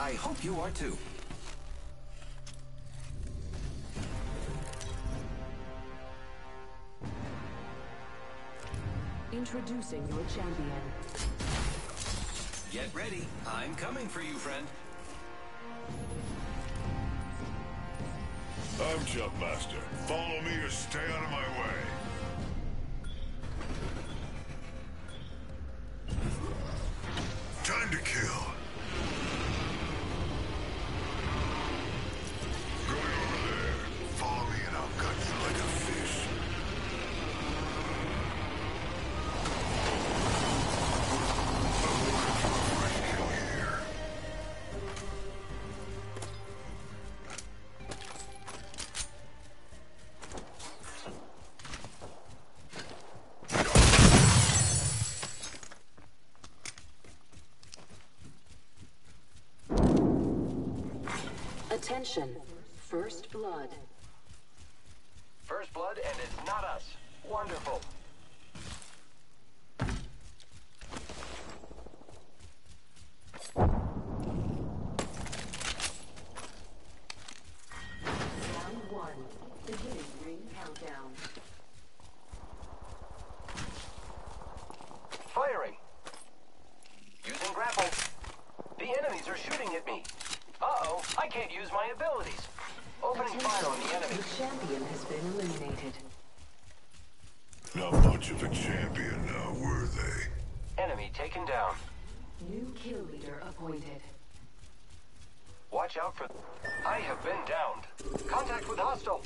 I am ready. I hope you are too. Introducing your champion. Get ready. I'm coming for you, friend. I'm Jumpmaster. Follow me or stay out of my way. Attention. First blood. First blood, and it's not us. Wonderful. Can't use my abilities. Opening fire on the enemy. The champion has been eliminated. Not much of a champion now, were they? Enemy taken down. New kill leader appointed. Watch out for... I have been downed. Contact with hostile.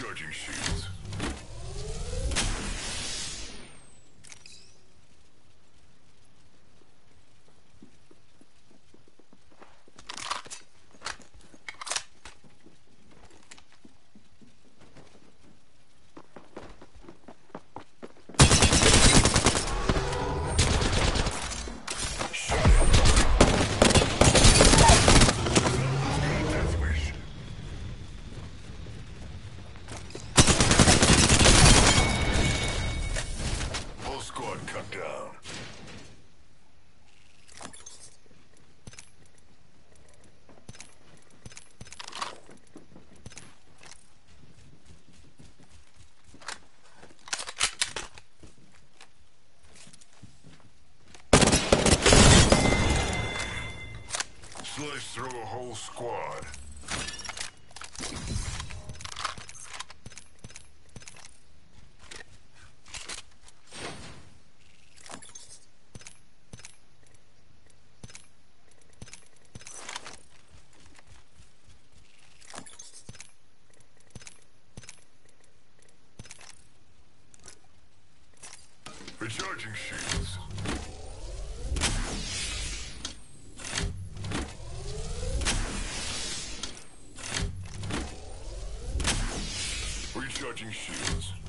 Recharging shields. Through a whole squad. Recharging shields. Recharging shields.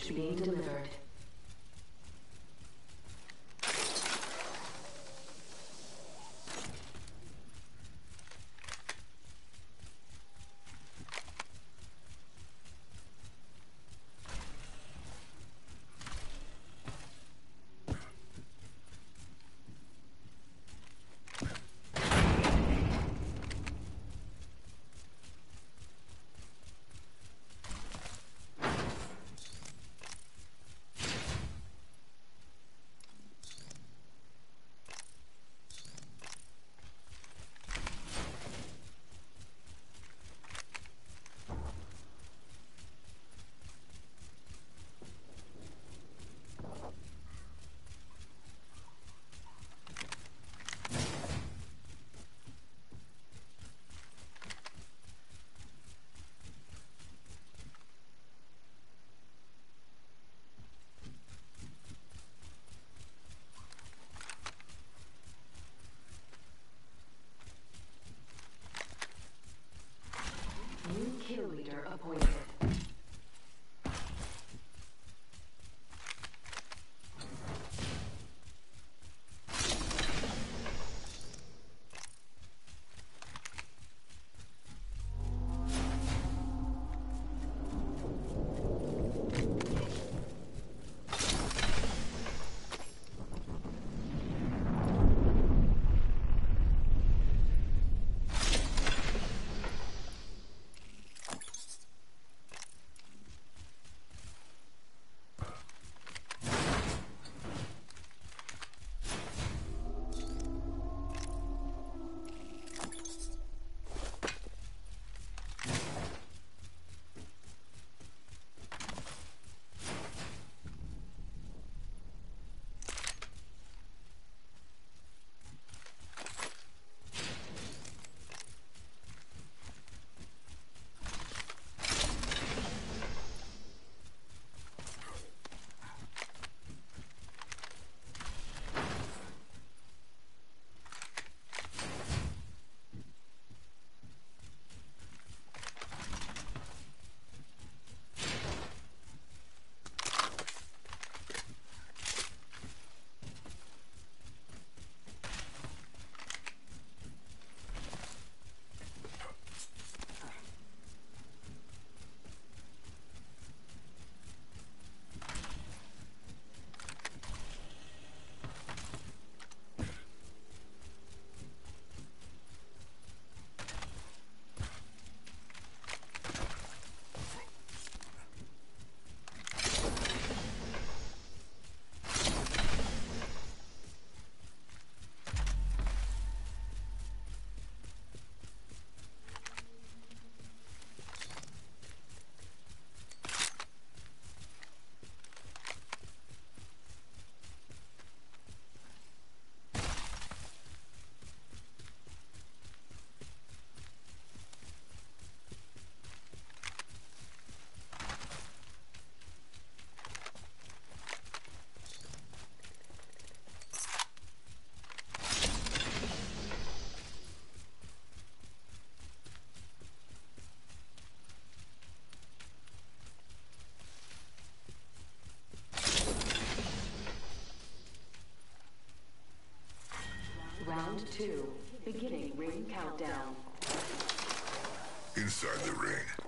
Care being delivered. Ring countdown. Inside the ring.